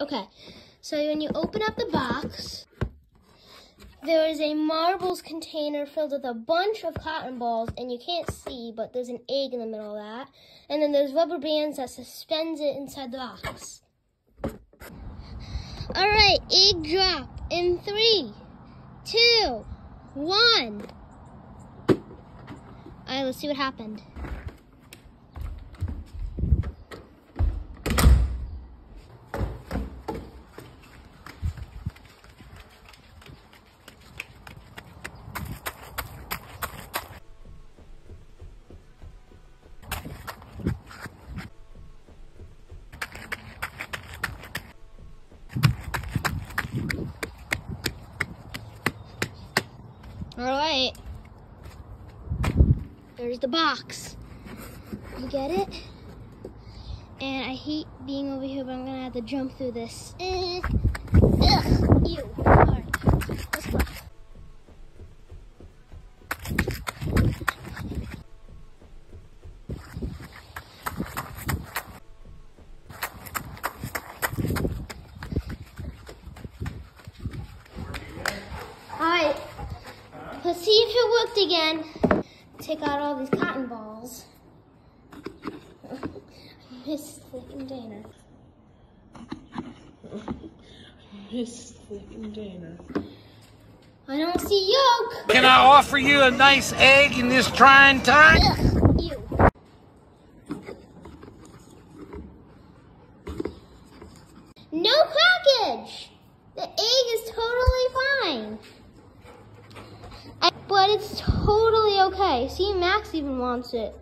Okay, so when you open up the box, there is a marbles container filled with a bunch of cotton balls, and you can't see, but there's an egg in the middle of that. And then there's rubber bands that suspends it inside the box. All right, egg drop in three, two, one. All right, let's see what happened. All right. There's the box. You get it? And I hate being over here, but I'm gonna have to jump through this. Ugh. Ugh. Ew. All right. Let's go. All right. Let's see if it worked again. Take out all these cotton balls. Miss the container. Miss the container. I don't see yolk. Can I offer you a nice egg in this trying time? Ugh, ew. No crackage. The egg is totally fine. But it's totally okay. See, Max even wants it.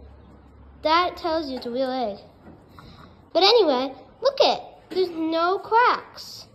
That tells you it's a real egg. But anyway, look it. There's no cracks.